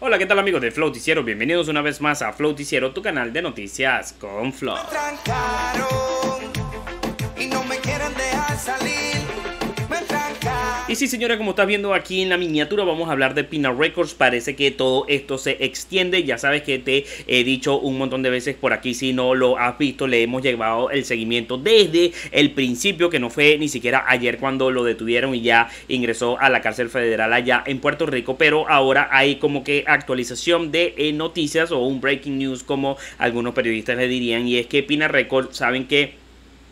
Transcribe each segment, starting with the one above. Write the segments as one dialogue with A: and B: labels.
A: Hola, ¿qué tal amigos de Flowticiero? Bienvenidos una vez más a Flowticiero, tu canal de noticias con Flow. Y sí, señora, como estás viendo aquí en la miniatura, vamos a hablar de Pina Records. Parece que todo esto se extiende. Ya sabes que te he dicho un montón de veces por aquí. Si no lo has visto, le hemos llevado el seguimiento desde el principio, que no fue ni siquiera ayer cuando lo detuvieron y ya ingresó a la cárcel federal allá en Puerto Rico. Pero ahora hay como que actualización de eh, noticias o un breaking news, como algunos periodistas le dirían. Y es que Pina Records, saben que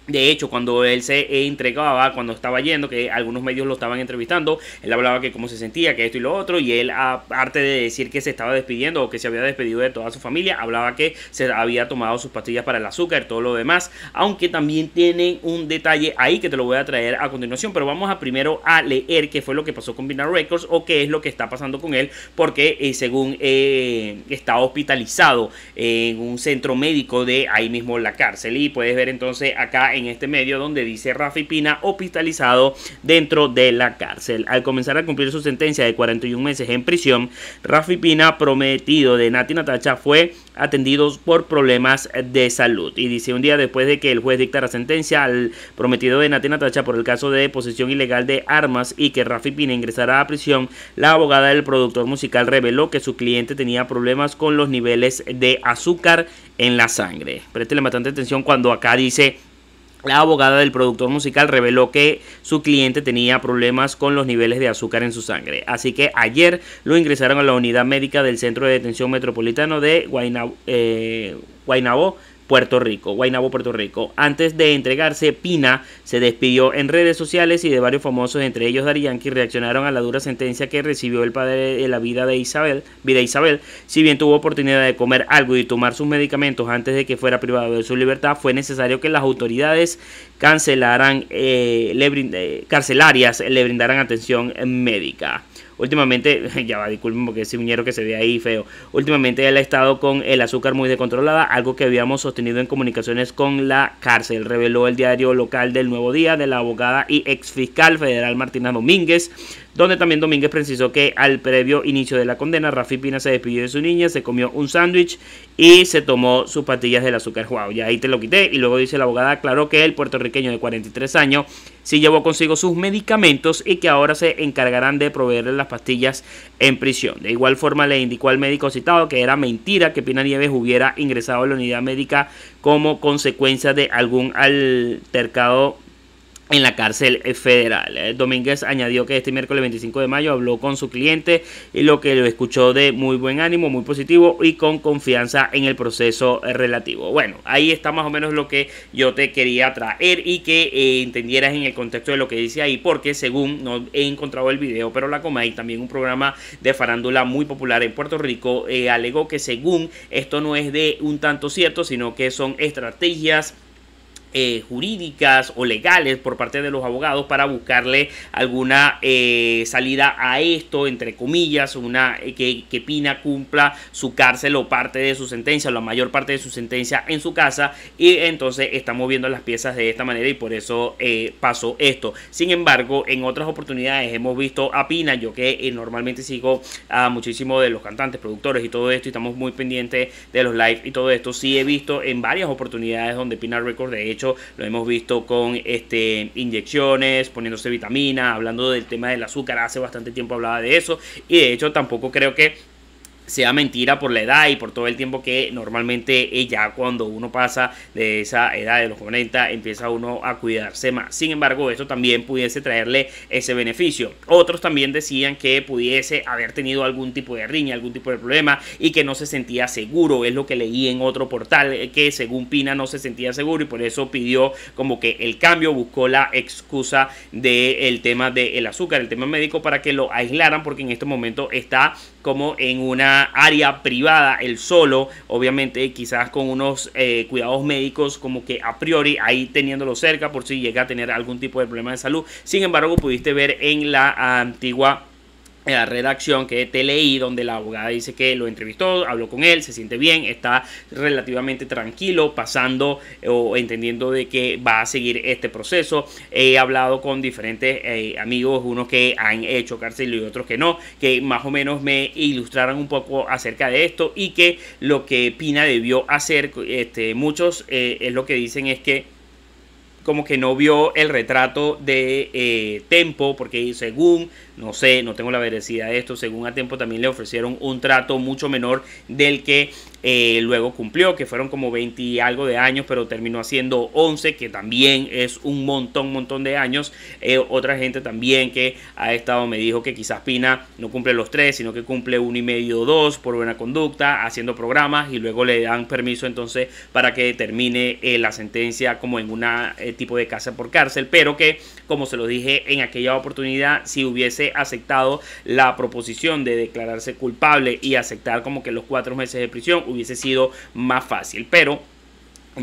A: de hecho, cuando él se entregaba, cuando estaba yendo, que algunos medios lo estaban entrevistando, él hablaba que cómo se sentía, que esto y lo otro, y él, aparte de decir que se estaba despidiendo o que se había despedido de toda su familia, hablaba que se había tomado sus pastillas para el azúcar, todo lo demás, aunque también tienen un detalle ahí que te lo voy a traer a continuación, pero vamos a primero a leer qué fue lo que pasó con Binary Records o qué es lo que está pasando con él, porque eh, según eh, está hospitalizado en un centro médico de ahí mismo la cárcel, y puedes ver entonces acá en este medio donde dice Rafi Pina hospitalizado dentro de la cárcel. Al comenzar a cumplir su sentencia de 41 meses en prisión, Rafi Pina, prometido de Nati Natacha, fue atendido por problemas de salud. Y dice un día después de que el juez dictara sentencia al prometido de Nati Natacha por el caso de posesión ilegal de armas y que Rafi Pina ingresara a prisión, la abogada del productor musical reveló que su cliente tenía problemas con los niveles de azúcar en la sangre. Préstele bastante atención cuando acá dice la abogada del productor musical reveló que su cliente tenía problemas con los niveles de azúcar en su sangre. Así que ayer lo ingresaron a la unidad médica del Centro de Detención Metropolitano de Guaynabo, eh, Puerto Rico, Guaynabo, Puerto Rico. Antes de entregarse, Pina se despidió en redes sociales y de varios famosos, entre ellos Dari Yankee, reaccionaron a la dura sentencia que recibió el padre de la vida de Isabel, vida Isabel. Si bien tuvo oportunidad de comer algo y tomar sus medicamentos antes de que fuera privado de su libertad, fue necesario que las autoridades cancelaran, eh, le carcelarias le brindaran atención médica. Últimamente, ya va, disculpen porque ese uñero que se ve ahí feo. Últimamente él ha estado con el azúcar muy descontrolada, algo que habíamos sostenido en comunicaciones con la cárcel, reveló el diario local del Nuevo Día de la abogada y ex fiscal federal Martina Domínguez donde también Domínguez precisó que al previo inicio de la condena, Rafi Pina se despidió de su niña, se comió un sándwich y se tomó sus pastillas del azúcar. Wow, ya ahí te lo quité. Y luego dice la abogada, aclaró que el puertorriqueño de 43 años sí llevó consigo sus medicamentos y que ahora se encargarán de proveerle las pastillas en prisión. De igual forma le indicó al médico citado que era mentira que Pina Nieves hubiera ingresado a la unidad médica como consecuencia de algún altercado en la cárcel federal. Eh, Domínguez añadió que este miércoles 25 de mayo habló con su cliente y lo que lo escuchó de muy buen ánimo, muy positivo y con confianza en el proceso relativo. Bueno, ahí está más o menos lo que yo te quería traer y que eh, entendieras en el contexto de lo que dice ahí, porque según no he encontrado el video, pero la Comay, también un programa de farándula muy popular en Puerto Rico, eh, alegó que según esto no es de un tanto cierto, sino que son estrategias eh, jurídicas o legales por parte de los abogados para buscarle alguna eh, salida a esto, entre comillas, una eh, que, Pina cumpla su cárcel o parte de su sentencia, o la mayor parte de su sentencia en su casa, y entonces están moviendo las piezas de esta manera y por eso pasó esto. Sin embargo, en otras oportunidades hemos visto a Pina, yo que normalmente sigo a muchísimo de los cantantes, productores y todo esto, y estamos muy pendientes de los live y todo esto, sí he visto en varias oportunidades donde Pina Records de hecho lo hemos visto con este, inyecciones, poniéndose vitamina, hablando del tema del azúcar, hace bastante tiempo hablaba de eso y de hecho tampoco creo que sea mentira por la edad y por todo el tiempo que normalmente ella cuando uno pasa de esa edad de los 40 empieza uno a cuidarse más. Sin embargo, esto también pudiese traerle ese beneficio. Otros también decían que pudiese haber tenido algún tipo de riña, algún tipo de problema y que no se sentía seguro. Es lo que leí en otro portal eh, que según Pina no se sentía seguro y por eso pidió como que el cambio, buscó la excusa del tema del azúcar, el tema médico para que lo aislaran porque en este momento está como en una área privada, el solo, obviamente quizás con unos eh, cuidados médicos como que a priori ahí teniéndolo cerca por si llega a tener algún tipo de problema de salud. Sin embargo, pudiste ver en la antigua la redacción que te leí donde la abogada dice que lo entrevistó, habló con él, se siente bien, está relativamente tranquilo, pasando o entendiendo de que va a seguir este proceso. He hablado con diferentes eh, amigos, unos que han hecho cárcel y otros que no, que más o menos me ilustraron un poco acerca de esto y que lo que Pina debió hacer, este, muchos eh, es lo que dicen es que como que no vio el retrato de eh, Tempo, porque según no sé, no tengo la veracidad de esto. Según a tiempo también le ofrecieron un trato mucho menor del que eh, luego cumplió, que fueron como 20 y algo de años, pero terminó haciendo 11, que también es un montón, montón de años. Eh, otra gente también que ha estado me dijo que quizás Pina no cumple los tres, sino que cumple uno y medio o dos por buena conducta, haciendo programas y luego le dan permiso entonces para que termine eh, la sentencia como en un tipo de casa por cárcel, pero que como se lo dije en aquella oportunidad, si hubiese aceptado la proposición de declararse culpable y aceptar como que los cuatro meses de prisión hubiese sido más fácil. Pero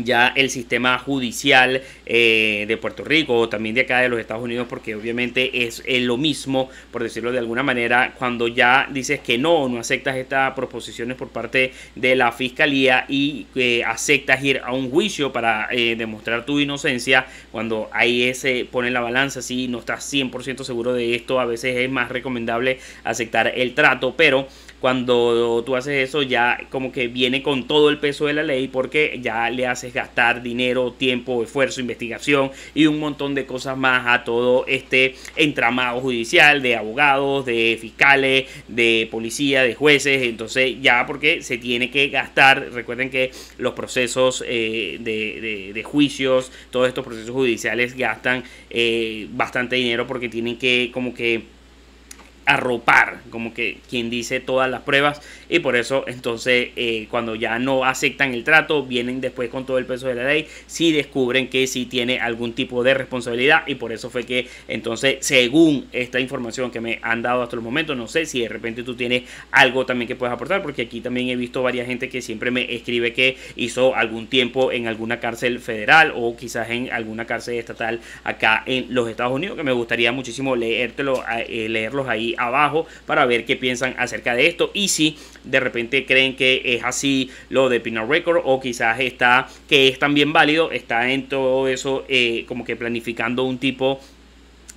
A: ya el sistema judicial eh, de Puerto Rico o también de acá de los Estados Unidos porque obviamente es, lo mismo por decirlo de alguna manera cuando ya dices que no no aceptas estas proposiciones por parte de la fiscalía y eh, aceptas ir a un juicio para eh, demostrar tu inocencia cuando ahí se pone la balanza si no estás 100% seguro de esto a veces es más recomendable aceptar el trato pero cuando tú haces eso ya como que viene con todo el peso de la ley porque ya le haces gastar dinero, tiempo, esfuerzo, investigación y un montón de cosas más a todo este entramado judicial de abogados, de fiscales, de policía, de jueces. Entonces ya porque se tiene que gastar, recuerden que los procesos eh, de, juicios, todos estos procesos judiciales gastan eh, bastante dinero porque tienen que como que arropar, como que quien dice todas las pruebas y por eso entonces eh, cuando ya no aceptan el trato vienen después con todo el peso de la ley si descubren que sí tiene algún tipo de responsabilidad y por eso fue que entonces según esta información que me han dado hasta el momento no sé si de repente tú tienes algo también que puedes aportar porque aquí también he visto varias gente que siempre me escribe que hizo algún tiempo en alguna cárcel federal o quizás en alguna cárcel estatal acá en los Estados Unidos que me gustaría muchísimo leértelo, eh, leerlos ahí abajo para ver qué piensan acerca de esto. Y si de repente creen que es así lo de Pinot Record o quizás está que es también válido, está en todo eso eh, como que planificando un tipo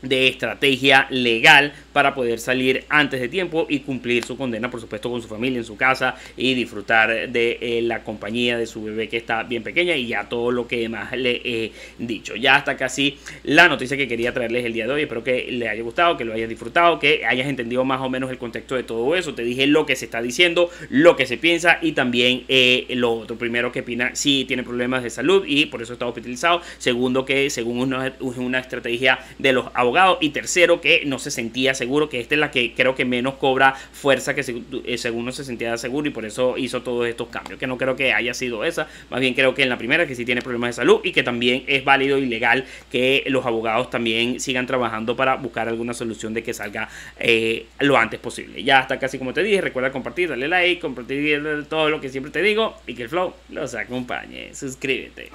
A: de estrategia legal para poder salir antes de tiempo y cumplir su condena, por supuesto, con su familia en su casa y disfrutar de eh, la compañía de su bebé que está bien pequeña y ya todo lo que más le he dicho. Ya hasta casi la noticia que quería traerles el día de hoy. Espero que les haya gustado, que lo hayas disfrutado, que hayas entendido más o menos el contexto de todo eso. Te dije lo que se está diciendo, lo que se piensa y también eh, lo otro. Primero, que Pina sí tiene problemas de salud y por eso está hospitalizado. Segundo, que según una, una estrategia de los abogados. Y tercero, que no se sentía seguro seguro que esta es la que creo que menos cobra fuerza que eh, según no se sentía seguro y por eso hizo todos estos cambios. Que no creo que haya sido esa, más bien creo que en la primera que sí tiene problemas de salud y que también es válido y legal que los abogados también sigan trabajando para buscar alguna solución de que salga eh, lo antes posible. Ya está casi como te dije, recuerda compartir, darle like, compartir todo lo que siempre te digo y que el flow los acompañe. Suscríbete.